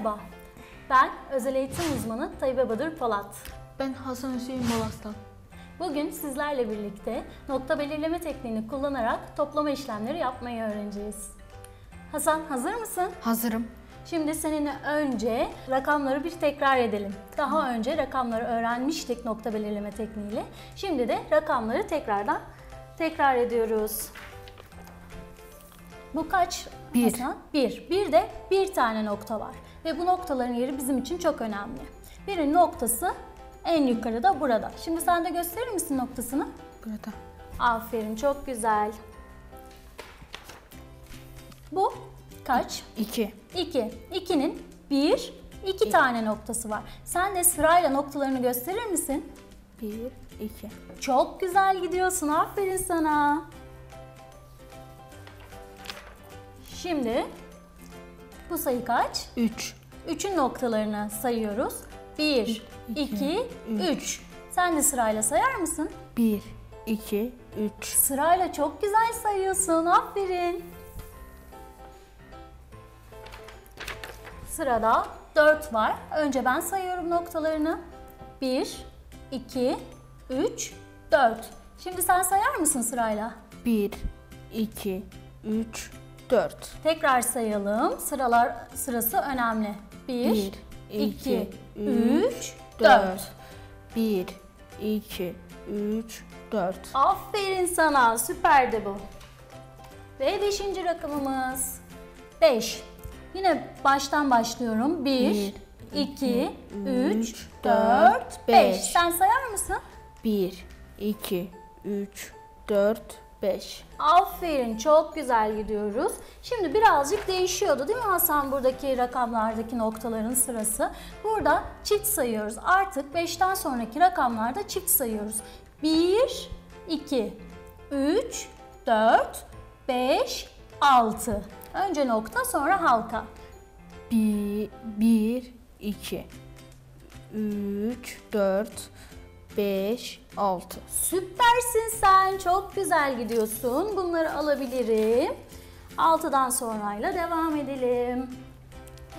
Merhaba, ben özel eğitim uzmanı Tayyip Badır Polat. Ben Hasan Hüseyin Balas'tan. Bugün sizlerle birlikte nokta belirleme tekniğini kullanarak toplama işlemleri yapmayı öğreneceğiz. Hasan hazır mısın? Hazırım. Şimdi seninle önce rakamları bir tekrar edelim. Daha önce rakamları öğrenmiştik nokta belirleme tekniğiyle. Şimdi de rakamları tekrardan tekrar ediyoruz. Bu kaç Bir. Hasan? Bir. Bir de bir tane nokta var. Ve bu noktaların yeri bizim için çok önemli. Birin noktası en yukarıda burada. Şimdi sen de gösterir misin noktasını? Burada. Aferin çok güzel. Bu kaç? 2. 2. 2'nin 1, 2 tane noktası var. Sen de sırayla noktalarını gösterir misin? 1, 2. Çok güzel gidiyorsun. Aferin sana. Şimdi bu sayı kaç? 3. 3'ün noktalarını sayıyoruz. 1, 2, 3. Sen de sırayla sayar mısın? 1, 2, 3. Sırayla çok güzel sayıyorsun. Aferin. Sırada 4 var. Önce ben sayıyorum noktalarını. 1, 2, 3, 4. Şimdi sen sayar mısın sırayla? 1, 2, 3, 4. Tekrar sayalım. Sıralar sırası önemli. 1, 1, 2, 2, 3, 4. 1, 2, 3, 4. Aferin sana. Süperdi bu. Ve beşinci rakamımız 5. Yine baştan başlıyorum. 1, Bir, 2, 3, 4, dört, 5. beş. Sen sayar mısın? 1, 2, 3, 4, 5. Aferin. Çok güzel gidiyoruz. Şimdi birazcık değişiyordu değil mi Hasan buradaki rakamlardaki noktaların sırası? Burada çift sayıyoruz. Artık 5'ten sonraki rakamlarda çift sayıyoruz. 1, 2, 3, 4, 5, 6. Önce nokta sonra halka. 1, 1, 2, 3, 4, 5, 6. Süpersin sen. Çok güzel gidiyorsun. Bunları alabilirim. 6'dan sonrayla devam edelim.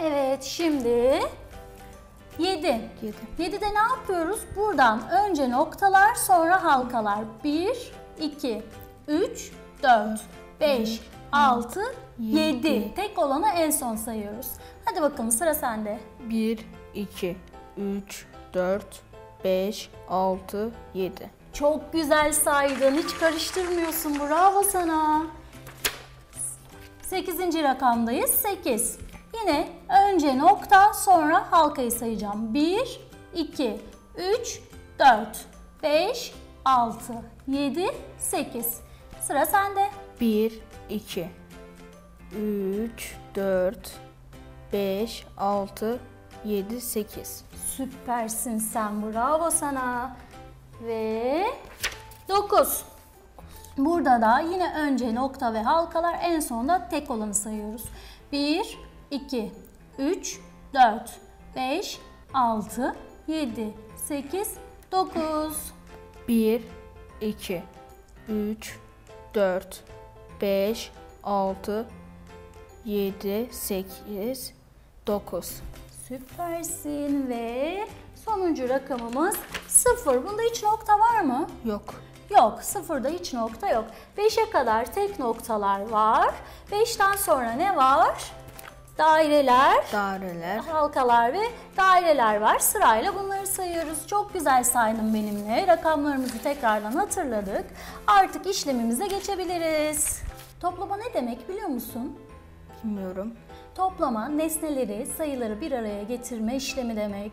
Evet şimdi 7. 7. 7'de ne yapıyoruz? Buradan önce noktalar sonra halkalar. 1, 2, 3, 4, 5, 6, 7. Yedi. Tek olanı en son sayıyoruz. Hadi bakalım sıra sende. 1, 2, 3, 4, 5, 6, 7. Çok güzel saydın. Hiç karıştırmıyorsun. Bravo sana. 8. rakamdayız. 8. Yine önce nokta sonra halkayı sayacağım. 1, 2, 3, 4, 5, 6, 7, 8. Sıra sende. 1, 2, 3, 4, 5, 6, 7, 8. Süpersin sen. Bravo sana. Ve 9. Burada da yine önce nokta ve halkalar en sonunda tek olanı sayıyoruz. 1, 2, 3, 4, 5, 6, 7, 8, 9. 1, 2, 3, 4, 5, 6, 7, 8, 9. Süpersin ve sonuncu rakamımız 0. Bunda hiç nokta var mı? Yok. Yok, sıfırda hiç nokta yok. 5'e kadar tek noktalar var. 5'ten sonra ne var? Daireler, Daireler. halkalar ve daireler var. Sırayla bunları sayıyoruz. Çok güzel saydın benimle. Rakamlarımızı tekrardan hatırladık. Artık işlemimize geçebiliriz. Toplama ne demek biliyor musun? Bilmiyorum. Toplama nesneleri, sayıları bir araya getirme işlemi demek.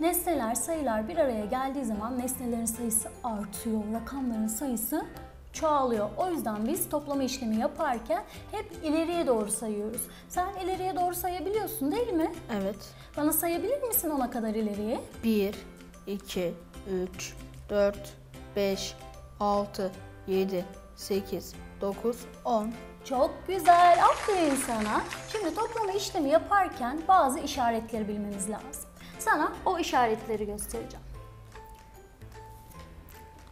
Nesneler, sayılar bir araya geldiği zaman nesnelerin sayısı artıyor, rakamların sayısı çoğalıyor. O yüzden biz toplama işlemi yaparken hep ileriye doğru sayıyoruz. Sen ileriye doğru sayabiliyorsun değil mi? Evet. Bana sayabilir misin ona kadar ileriye? 1, 2, 3, 4, 5, 6, 7, 8, 9, 10. Çok güzel. Aferin sana. Şimdi toplama işlemi yaparken bazı işaretleri bilmemiz lazım. Sana o işaretleri göstereceğim.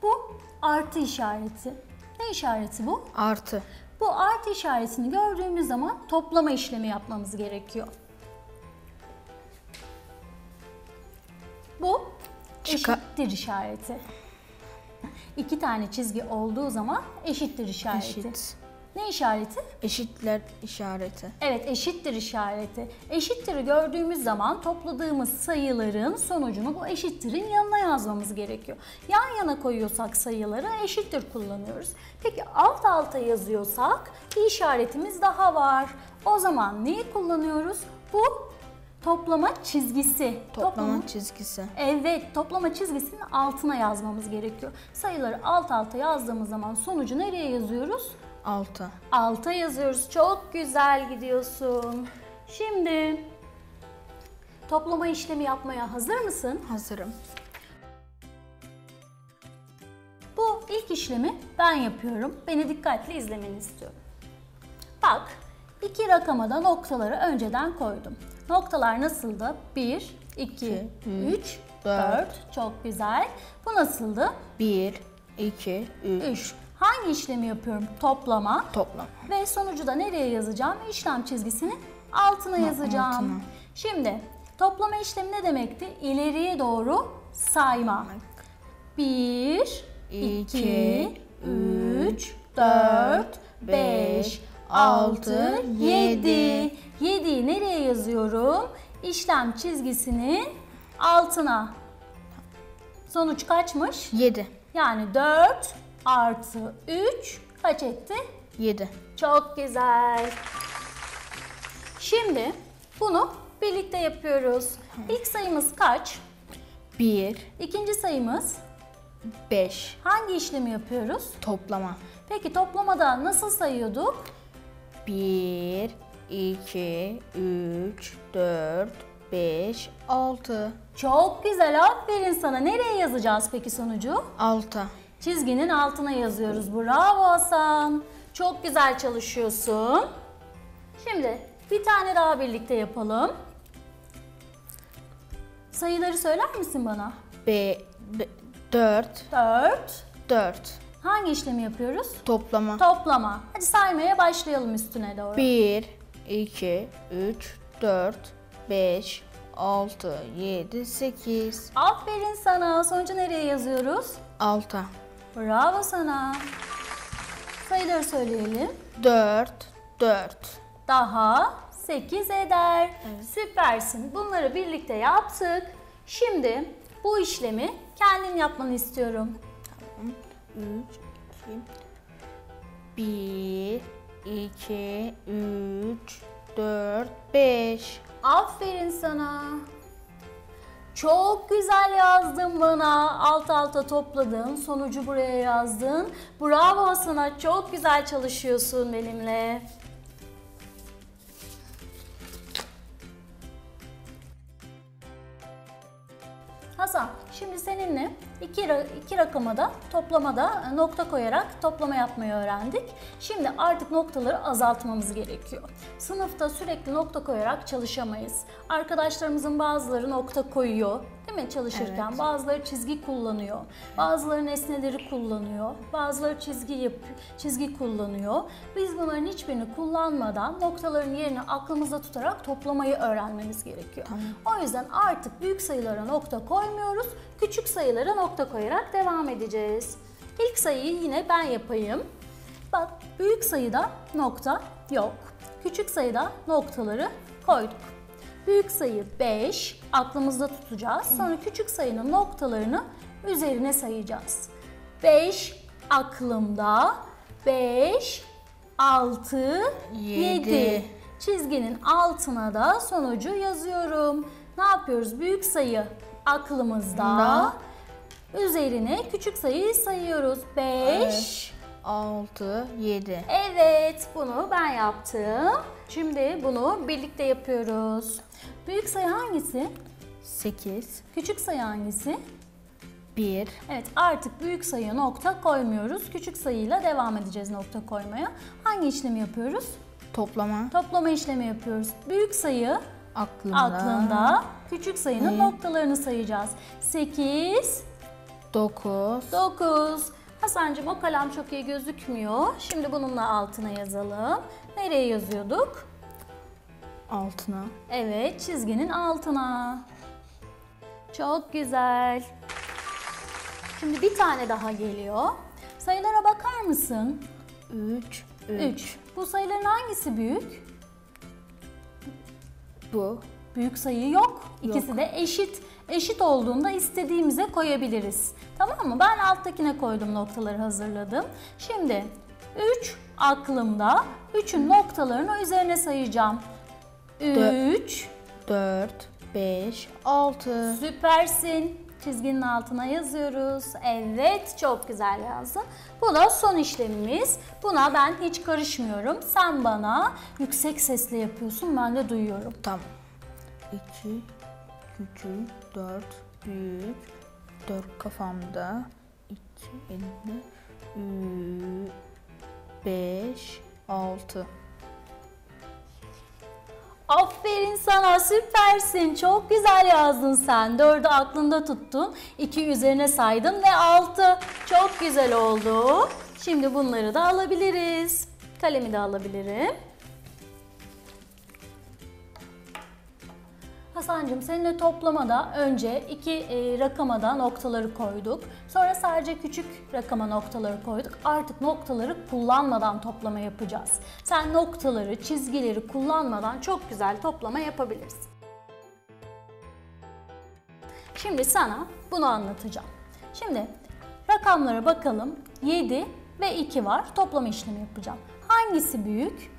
Bu artı işareti. Ne işareti bu? Artı. Bu artı işaretini gördüğümüz zaman toplama işlemi yapmamız gerekiyor. Bu Çıka- eşittir işareti. İki tane çizgi olduğu zaman eşittir işareti. Eşit. Ne işareti? Eşitler işareti. Evet eşittir işareti. Eşittir'i gördüğümüz zaman topladığımız sayıların sonucunu bu eşittirin yanına yazmamız gerekiyor. Yan yana koyuyorsak sayıları eşittir kullanıyoruz. Peki alt alta yazıyorsak bir işaretimiz daha var. O zaman neyi kullanıyoruz? Bu toplama çizgisi. Toplama çizgisi. Evet, toplama çizgisinin altına yazmamız gerekiyor. Sayıları alt alta yazdığımız zaman sonucu nereye yazıyoruz? Altı. Alta yazıyoruz. Çok güzel gidiyorsun. Şimdi toplama işlemi yapmaya hazır mısın? Hazırım. Bu ilk işlemi ben yapıyorum. Beni dikkatli izlemeni istiyorum. Bak, iki rakama da noktaları önceden koydum. Noktalar nasıldı? 1, 2, 3, 4. Çok güzel. Bu nasıldı? Bir, iki, üç. 3. Hangi işlemi yapıyorum? Toplama. Toplam. Ve sonucu da nereye yazacağım? İşlem çizgisinin altına yazacağım. altına. Şimdi toplama işlemi ne demekti? İleriye doğru sayma. 1, 2, İki, 3, 4, 5, 6, 7. 7'yi nereye yazıyorum? İşlem çizgisinin altına. Sonuç kaçmış? Yedi. Yani 4 artı 3 kaç etti? Yedi. Çok güzel. Şimdi bunu birlikte yapıyoruz. İlk sayımız kaç? Bir, İkinci sayımız beş. hangi işlemi yapıyoruz? Toplama. Peki toplamada nasıl sayıyorduk? Bir, iki, üç, dört, beş, altı. Çok güzel aferin sana. Nereye yazacağız peki sonucu? Altı. Çizginin altına yazıyoruz. Bravo Hasan. Çok güzel çalışıyorsun. Şimdi bir tane daha birlikte yapalım. Sayıları söyler misin bana? Be, be, dört, 4. dört. Hangi işlemi yapıyoruz? Toplama. Toplama. Hadi saymaya başlayalım üstüne doğru. Bir, iki, üç, dört, beş, altı, yedi, sekiz. Aferin sana. Sonucu nereye yazıyoruz? Altı. Bravo sana. Sayıları söyleyelim. Dört, dört. Daha 8 eder. Süpersin. Bunları birlikte yaptık. Şimdi bu işlemi kendin yapmanı istiyorum. Üç, iki, bir, iki, üç, dört, beş. Aferin sana. Çok güzel yazdın bana. Alt alta topladın. Sonucu buraya yazdın. Bravo sana. Çok güzel çalışıyorsun benimle. Hasan, şimdi seninle iki, iki rakama da toplamada e, nokta koyarak toplama yapmayı öğrendik. Şimdi artık noktaları azaltmamız gerekiyor. Sınıfta sürekli nokta koyarak çalışamayız. Arkadaşlarımızın bazıları nokta koyuyor, değil mi çalışırken? Evet. Bazıları çizgi kullanıyor, bazıları nesneleri kullanıyor, bazıları çizgi yap çizgi kullanıyor. Biz bunların hiçbirini kullanmadan noktaların yerini aklımızda tutarak toplamayı öğrenmemiz gerekiyor. O yüzden artık büyük sayılara nokta koymuyoruz, küçük sayılara nokta koyarak devam edeceğiz. İlk sayıyı yine ben yapayım. Bak büyük sayıda nokta yok. Küçük sayıda noktaları koyduk. Büyük sayı 5 aklımızda tutacağız. Sonra küçük sayının noktalarını üzerine sayacağız. 5 aklımda. 5 6 7 Yedi. Çizginin altına da sonucu yazıyorum. Ne yapıyoruz? Büyük sayı aklımızda. Da. Üzerine küçük sayıyı sayıyoruz. 5 Altı, yedi. Evet, bunu ben yaptım. Şimdi bunu birlikte yapıyoruz. Büyük sayı hangisi? Sekiz, Küçük sayı hangisi? bir, Evet, artık büyük sayıya nokta koymuyoruz. Küçük sayıyla devam edeceğiz nokta koymaya. Hangi işlemi yapıyoruz? toplama. Toplama işlemi yapıyoruz. Büyük sayı Aklında. aklında, küçük sayının noktalarını sayacağız. 8, Dokuz, 9. Hasan'cığım o kalem çok iyi gözükmüyor. Şimdi bununla altına yazalım. Nereye yazıyorduk? altına. Evet, çizginin altına. Çok güzel. Şimdi bir tane daha geliyor. Sayılara bakar mısın? 3, 3. Bu sayıların hangisi büyük? Bu. Büyük sayı yok. İkisi de eşit. Eşit olduğunda istediğimize koyabiliriz. Tamam mı? Ben alttakine koydum noktaları hazırladım. Şimdi 3 aklımda. 3'ün noktalarını üzerine sayacağım. 3 4, 5, 6. Süpersin. Çizginin altına yazıyoruz. Evet, çok güzel yazdın. Bu da son işlemimiz. Buna ben hiç karışmıyorum. Sen bana yüksek sesle yapıyorsun, ben de duyuyorum. Tamam. 2, küçük, 4, büyük, 4 kafamda, 2 elimde, 5, 6. Aferin sana süpersin. Çok güzel yazdın sen. Dördü aklında tuttun. 2 üzerine saydın ve 6. Çok güzel oldu. Şimdi bunları da alabiliriz. Kalemi de alabilirim. Hasan'cığım seninle toplamada önce iki e, rakama da noktaları koyduk. Sonra sadece küçük rakama noktaları koyduk. Artık noktaları kullanmadan toplama yapacağız. Sen noktaları, çizgileri kullanmadan çok güzel toplama yapabilirsin. Şimdi sana bunu anlatacağım. Şimdi rakamlara bakalım. 7 ve 2 var. Toplama işlemi yapacağım. Hangisi büyük?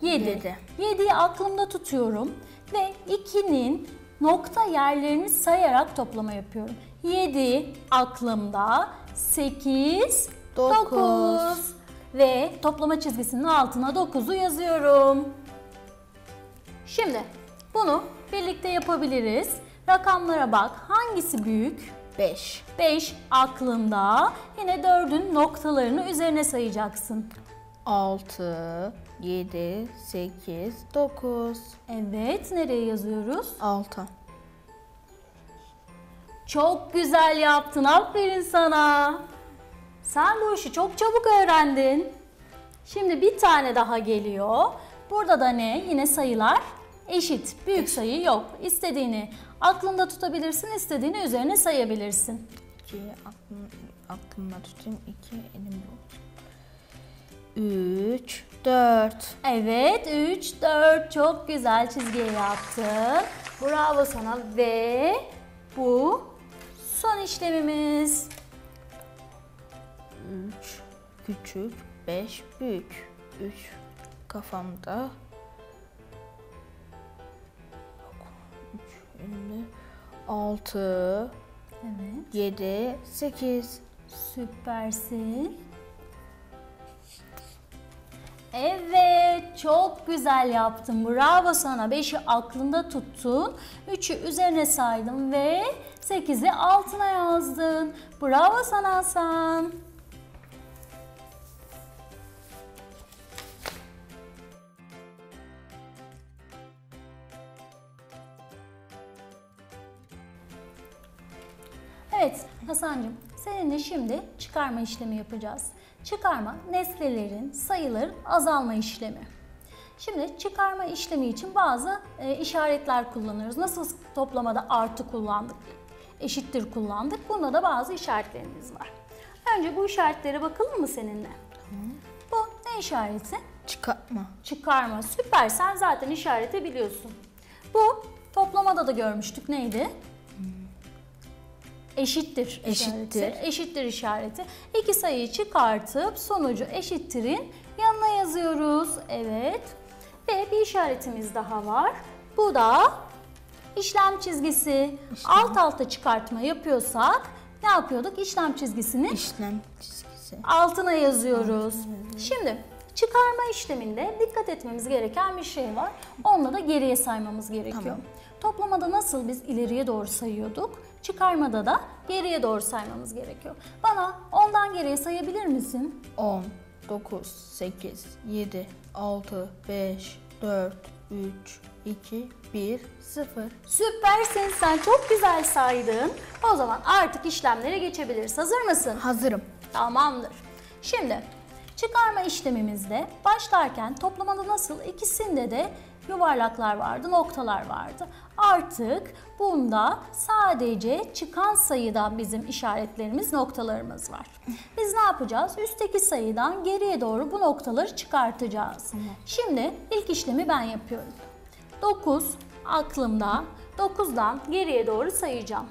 7. Yedi. 7'yi aklımda tutuyorum ve 2'nin nokta yerlerini sayarak toplama yapıyorum. 7 aklımda, 8, 9 Dokuz. ve toplama çizgisinin altına 9'u yazıyorum. Şimdi bunu birlikte yapabiliriz. Rakamlara bak. Hangisi büyük? 5, 5 aklında. Yine 4'ün noktalarını üzerine sayacaksın. 6, 7, 8, 9. Evet, nereye yazıyoruz? 6. Çok güzel yaptın. Aferin sana. Sen bu işi çok çabuk öğrendin. Şimdi bir tane daha geliyor. Burada da ne? Yine sayılar eşit. Büyük sayı yok. İstediğini aklında tutabilirsin, istediğini üzerine sayabilirsin. 2 aklım, aklımda tutayım. 2 elimde olsun. 3, 4. Evet 3, 4 çok güzel çizgiye yaptın. Bravo sana ve bu son işlemimiz. 3 küçük, 5 büyük. 3 kafamda. 3 elimde. 6, Evet 7, 8. süpersin. Evet çok güzel yaptın. Bravo sana. 5'i aklında tuttun. 3'ü üzerine saydın ve 8'i altına yazdın. Bravo sana Hasan. Evet Hasan'cığım seninle şimdi çıkarma işlemi yapacağız. Çıkarma nesnelerin, sayıların azalma işlemi. Şimdi çıkarma işlemi için bazı e, işaretler kullanıyoruz. Nasıl toplamada artı kullandık, eşittir kullandık. Bunda da bazı işaretlerimiz var. Önce bu işaretlere bakalım mı seninle? Bu ne işareti? Çıkartma. Çıkarma. Süper. Sen zaten işareti biliyorsun. Bu toplamada da görmüştük. Neydi? Eşittir, Eşittir. işareti. Eşittir işareti. İki sayıyı çıkartıp sonucu eşittirin yanına yazıyoruz. Evet. Ve bir işaretimiz daha var. Bu da işlem çizgisi. Alt alta çıkartma yapıyorsak ne yapıyorduk? İşlem çizgisini İşlem çizgisi. altına yazıyoruz. Şimdi çıkarma işleminde dikkat etmemiz gereken bir şey var. Onunla da geriye saymamız gerekiyor. Tamam. Toplamada nasıl biz ileriye doğru sayıyorduk? Çıkarmada da geriye doğru saymamız gerekiyor. Bana ondan geriye sayabilir misin? 10, 9, 8, 7, 6, 5, 4, 3, 2, 1, 0. Süpersin sen çok güzel saydın. O zaman artık işlemlere geçebiliriz. Hazır mısın? Hazırım. Tamamdır. Şimdi çıkarma işlemimizde başlarken toplamada nasıl ikisinde de yuvarlaklar vardı, noktalar vardı. Artık bunda sadece çıkan sayıdan bizim işaretlerimiz, noktalarımız var. Biz ne yapacağız? Üstteki sayıdan geriye doğru bu noktaları çıkartacağız. Şimdi ilk işlemi ben yapıyorum. 9 aklımda. 9'dan geriye doğru sayacağım.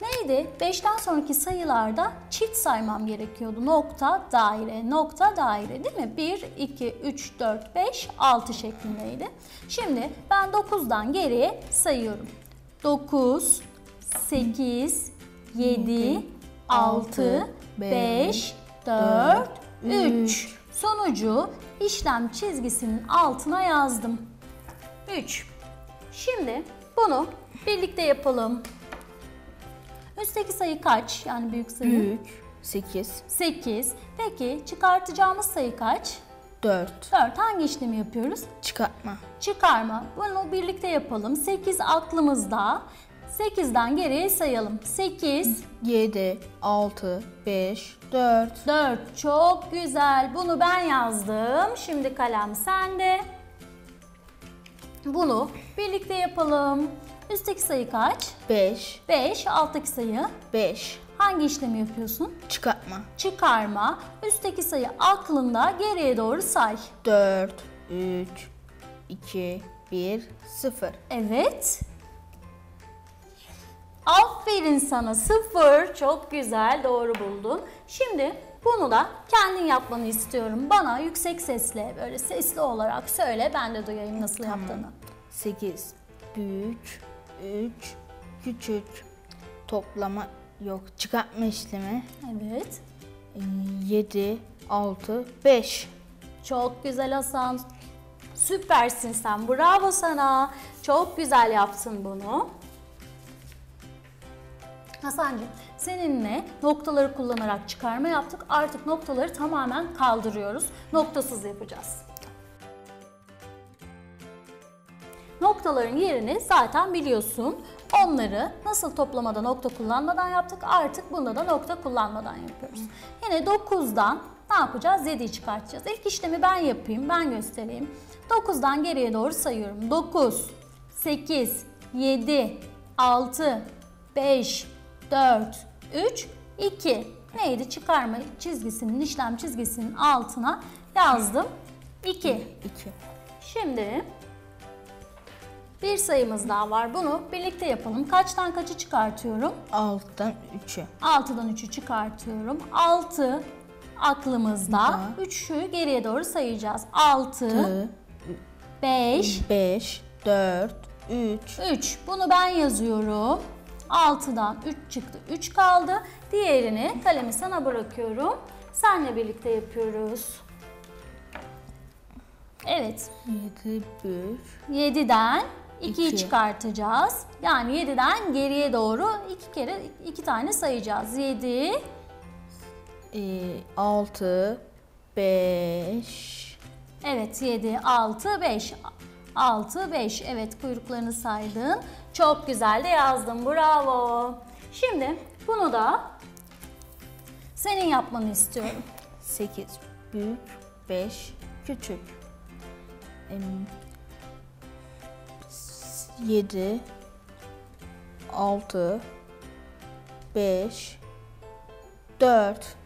Neydi? 5'ten sonraki sayılarda çift saymam gerekiyordu. Nokta, daire, nokta, daire değil mi? 1, 2, 3, 4, 5, 6 şeklindeydi. Şimdi ben 9'dan geriye sayıyorum. 9, 8, 7, 6, 5, 4, 3. Sonucu işlem çizgisinin altına yazdım. 3. Şimdi bunu birlikte yapalım. Üstteki sayı kaç? Yani büyük sayı. Büyük. 8. 8. Peki çıkartacağımız sayı kaç? 4. 4. Hangi işlemi yapıyoruz? Çıkartma. Çıkarma. Bunu birlikte yapalım. 8 aklımızda. 8'den geriye sayalım. 8, 7, 6, 5, 4. 4. Çok güzel. Bunu ben yazdım. Şimdi kalem sende. Bunu birlikte yapalım. Üstteki sayı kaç? 5, 5. Alttaki sayı. 5. Hangi işlemi yapıyorsun? Çıkartma. Çıkarma. Üstteki sayı aklında geriye doğru say. 4, 3, 2, 1, 0. Evet. Aferin sana sıfır. Çok güzel doğru buldun. Şimdi bunu da kendin yapmanı istiyorum. Bana yüksek sesle böyle sesli olarak söyle ben de duyayım nasıl yaptığını. 8. Büyük, 3, küçük. Toplama yok. Çıkartma işlemi. Evet. 7, 6, 5. Çok güzel Hasan. Süpersin sen. Bravo sana. Çok güzel yaptın bunu. Hasancığım seninle noktaları kullanarak çıkarma yaptık. Artık noktaları tamamen kaldırıyoruz. Noktasız yapacağız. Noktaların yerini zaten biliyorsun. Onları nasıl toplamada nokta kullanmadan yaptık artık bunda da nokta kullanmadan yapıyoruz. Yine 9'dan ne yapacağız? 7'yi çıkartacağız. İlk işlemi ben yapayım, ben göstereyim. 9'dan geriye doğru sayıyorum. 9, 8, 7, 6, 5, 4, 3, 2. Neydi? Çıkarma çizgisinin, işlem çizgisinin altına yazdım. 2. 2. Şimdi bir sayımız daha var. Bunu birlikte yapalım. Kaçtan kaçı çıkartıyorum? 6'dan 3'ü. 6'dan 3'ü çıkartıyorum. 6 aklımızda. Daha. 3'ü geriye doğru sayacağız. 6, 6, 5, 5, 4, 3. 3. Bunu ben yazıyorum. 6'dan 3 çıktı. 3 kaldı. Diğerini kalemi sana bırakıyorum. Senle birlikte yapıyoruz. Evet. 7, 1, 7'den 2'yi İki. çıkartacağız. Yani 7'den geriye doğru 2 kere 2 tane sayacağız. 7, 6, 5, evet 7, 6, 5. 6, 5. Evet kuyruklarını saydın. Çok güzel de yazdın. Bravo. Şimdi bunu da senin yapmanı istiyorum. 8 büyük, 5 küçük. 7 6 5 4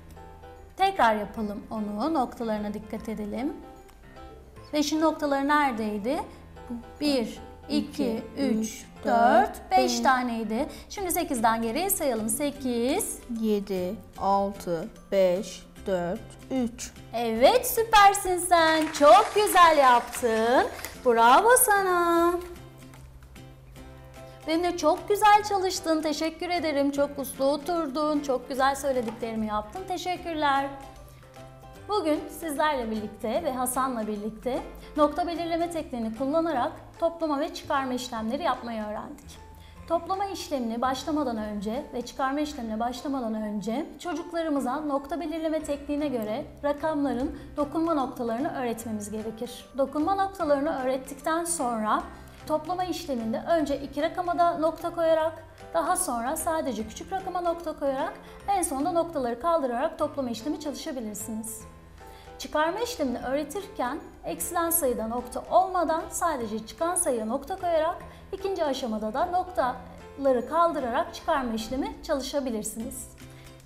Tekrar yapalım onu. Noktalarına dikkat edelim. Beşin noktaları neredeydi? 1, 2, 3, 4, 5 taneydi. Şimdi 8'den geriye sayalım. 8. 7 6 5 4 3 Evet süpersin sen. Çok güzel yaptın. Bravo sana. Benimle çok güzel çalıştın. Teşekkür ederim. Çok uslu oturdun. Çok güzel söylediklerimi yaptın. Teşekkürler. Bugün sizlerle birlikte ve Hasan'la birlikte nokta belirleme tekniğini kullanarak toplama ve çıkarma işlemleri yapmayı öğrendik. Toplama işlemini başlamadan önce ve çıkarma işlemine başlamadan önce çocuklarımıza nokta belirleme tekniğine göre rakamların dokunma noktalarını öğretmemiz gerekir. Dokunma noktalarını öğrettikten sonra toplama işleminde önce iki rakama da nokta koyarak, daha sonra sadece küçük rakama nokta koyarak, en sonunda noktaları kaldırarak toplama işlemi çalışabilirsiniz. Çıkarma işlemini öğretirken eksilen sayıda nokta olmadan sadece çıkan sayıya nokta koyarak ikinci aşamada da noktaları kaldırarak çıkarma işlemi çalışabilirsiniz.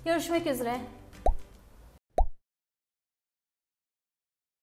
Görüşmek üzere.